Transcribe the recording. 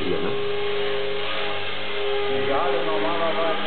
hier, ne? Ja, normalerweise